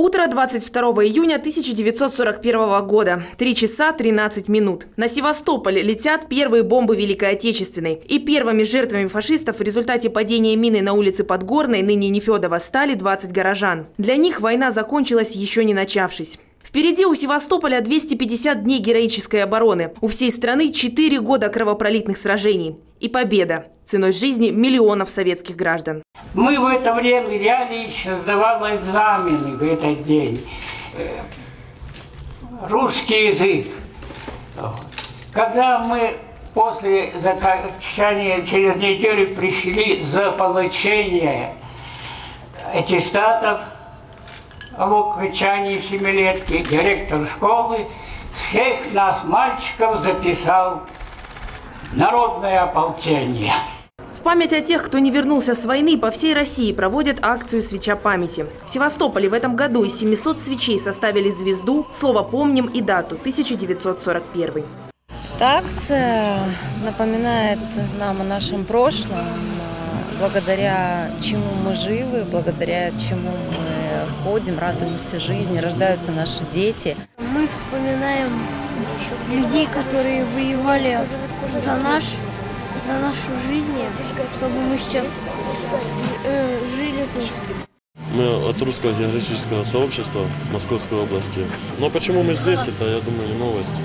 Утро 22 июня 1941 года. Три часа 13 минут. На Севастополь летят первые бомбы Великой Отечественной. И первыми жертвами фашистов в результате падения мины на улице Подгорной, ныне Нефедова, стали 20 горожан. Для них война закончилась еще не начавшись. Впереди у Севастополя 250 дней героической обороны. У всей страны 4 года кровопролитных сражений. И победа ценой жизни миллионов советских граждан. Мы в это время реально еще сдавали экзамены в этот день. Э, русский язык. Когда мы после окончания через неделю пришли за получение аттестатов окончании семилетки, директор школы всех нас, мальчиков, записал народное ополчение. В память о тех, кто не вернулся с войны, по всей России проводят акцию «Свеча памяти». В Севастополе в этом году из 700 свечей составили звезду, слово «помним» и дату – 1941. Эта акция напоминает нам о нашем прошлом, благодаря чему мы живы, благодаря чему мы ходим, радуемся жизни, рождаются наши дети. Мы вспоминаем людей, которые воевали за наш за нашу жизнь, чтобы мы сейчас э, жили тут. Мы от русского географического сообщества Московской области. Но почему мы здесь, это, я думаю, не новость.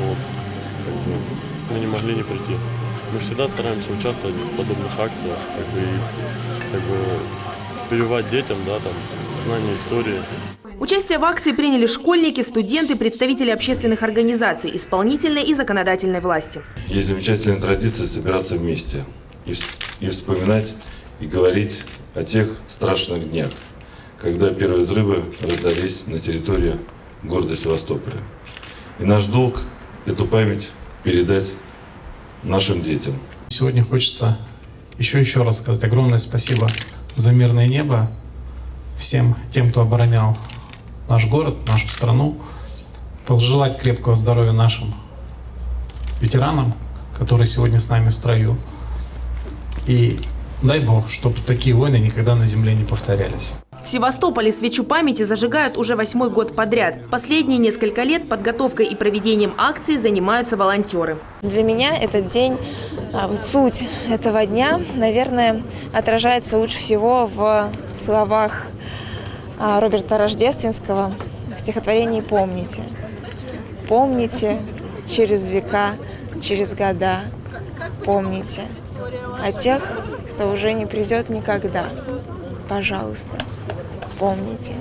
Вот. Мы не могли не прийти. Мы всегда стараемся участвовать в подобных акциях, как бы, как бы прививать детям, да, там, знание истории. Участие в акции приняли школьники, студенты, представители общественных организаций, исполнительной и законодательной власти. Есть замечательная традиция собираться вместе и, и вспоминать, и говорить о тех страшных днях, когда первые взрывы раздались на территории города Севастополя. И наш долг эту память передать нашим детям. Сегодня хочется еще еще раз сказать огромное спасибо за мирное небо всем тем, кто оборонял наш город, нашу страну, пожелать крепкого здоровья нашим ветеранам, которые сегодня с нами в строю. И дай Бог, чтобы такие войны никогда на земле не повторялись. В Севастополе свечу памяти зажигают уже восьмой год подряд. Последние несколько лет подготовкой и проведением акций занимаются волонтеры. Для меня этот день, а, вот суть этого дня, наверное, отражается лучше всего в словах а, Роберта Рождественского в стихотворении «Помните». Помните через века, через года, помните о тех, кто уже не придет никогда. Пожалуйста, помните.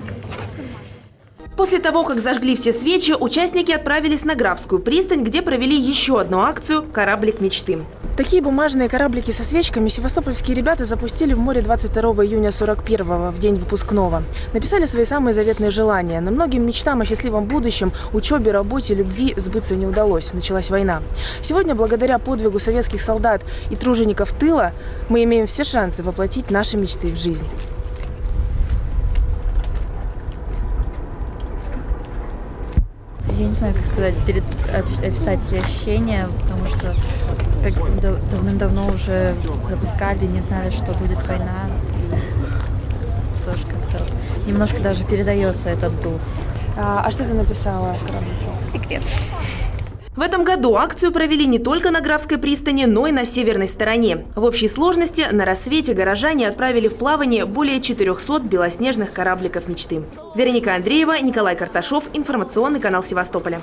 После того, как зажгли все свечи, участники отправились на Графскую пристань, где провели еще одну акцию «Кораблик мечты». Такие бумажные кораблики со свечками севастопольские ребята запустили в море 22 июня 41-го, в день выпускного. Написали свои самые заветные желания. Но многим мечтам о счастливом будущем, учебе, работе, любви сбыться не удалось. Началась война. Сегодня, благодаря подвигу советских солдат и тружеников тыла, мы имеем все шансы воплотить наши мечты в жизнь. Я не знаю, как сказать, перед, описать ощущения, потому что как давным-давно уже запускали, не знали, что будет война. И тоже как-то немножко даже передается этот дух. А, а что ты написала Секрет. В этом году акцию провели не только на Графской пристани, но и на северной стороне. В общей сложности на рассвете горожане отправили в плавание более 400 белоснежных корабликов мечты. Вероника Андреева, Николай Карташов, информационный канал Севастополя.